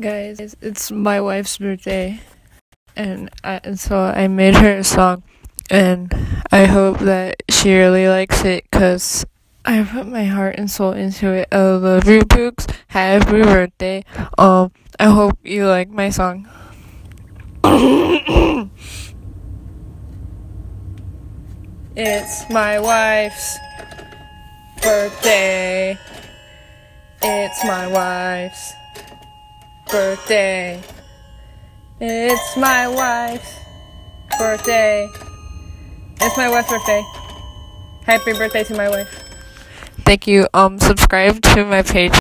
Guys, it's my wife's birthday, and, I, and so I made her a song, and I hope that she really likes it because I put my heart and soul into it. I love you, Pooks. Happy birthday. Um, I hope you like my song. it's my wife's birthday. It's my wife's birthday. It's my wife's birthday. It's my wife's birthday. Happy birthday to my wife. Thank you. Um subscribe to my page.